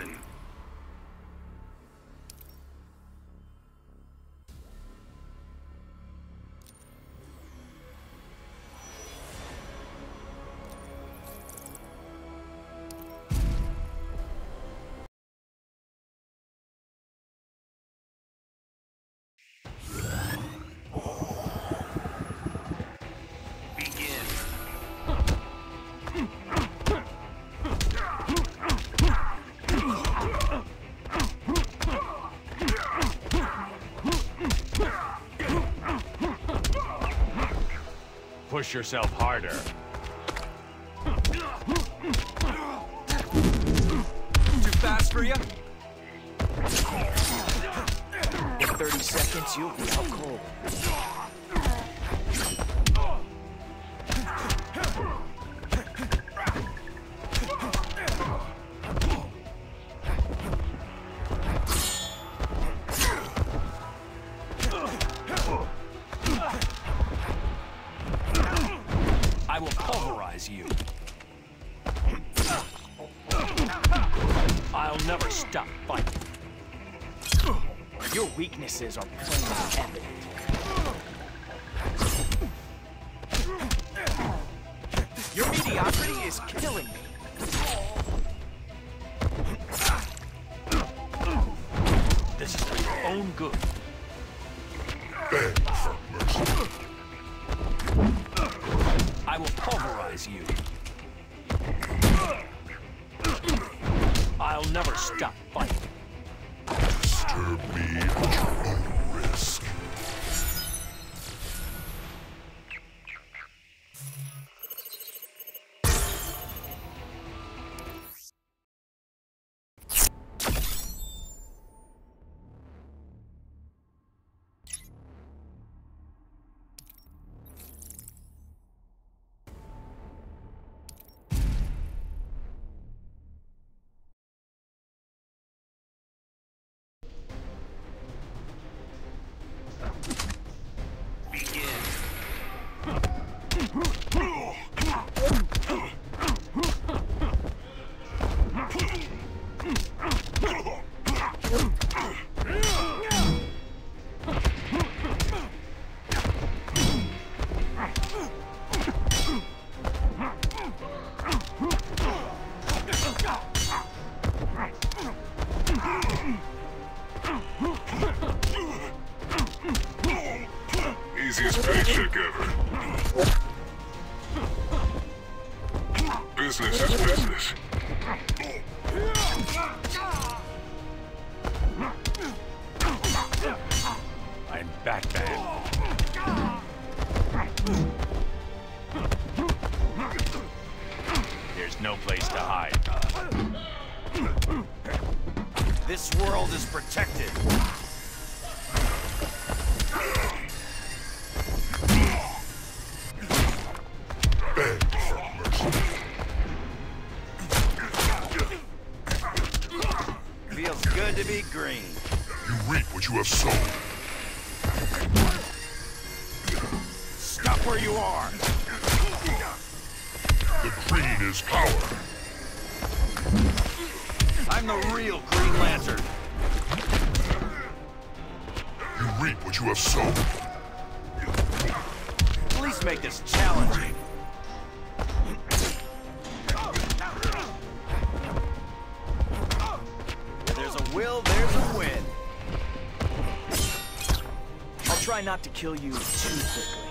happen. Push yourself harder. Too fast for you? In 30 seconds, you'll be out cold. Weaknesses are plainly evident. Your mediocrity is killing me. This is for your own good. I will pulverize you. I'll never stop fighting. Disturb me. at Batman. There's no place to hide. This world is protected. Beg for mercy. Feels good to be green. You reap what you have sown. Where you are. The green is power. I'm the real Green Lantern. You reap what you have sown. At least make this challenging. Where there's a will, there's a win. I'll try not to kill you too quickly.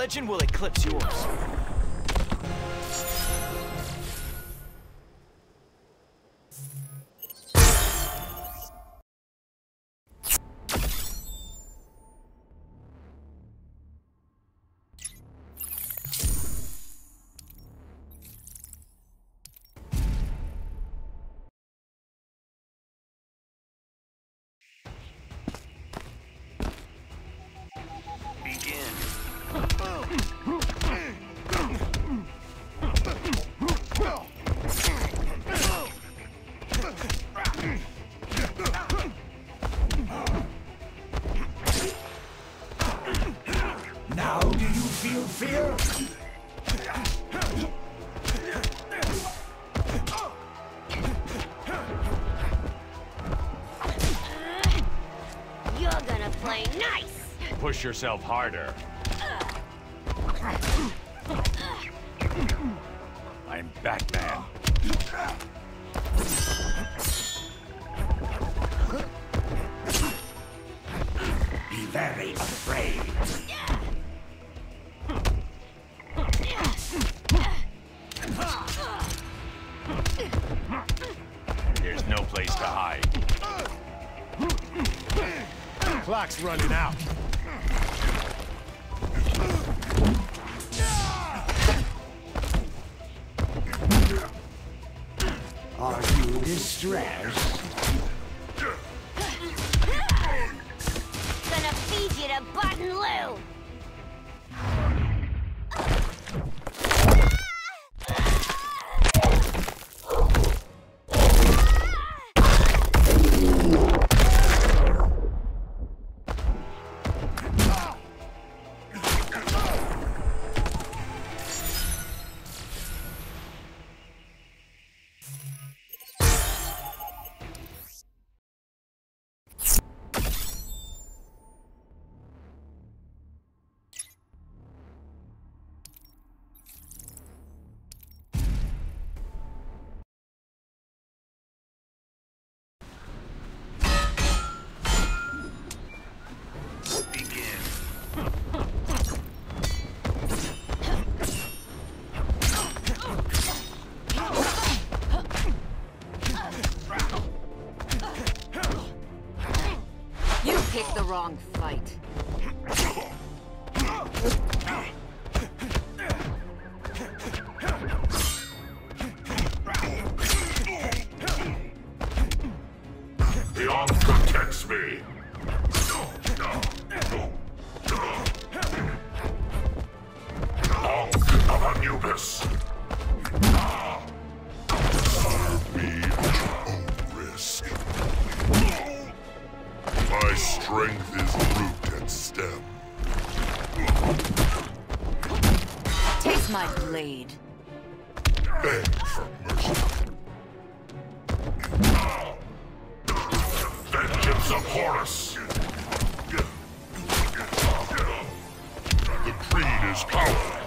Legend will eclipse yours. Push yourself harder. I'm Batman. Be very afraid. There's no place to hide. Clock's running out. Are you distressed? Gonna feed you to Bud and Lou! Picked the wrong fight. The arm protects me. Creed is power.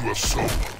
You have sown.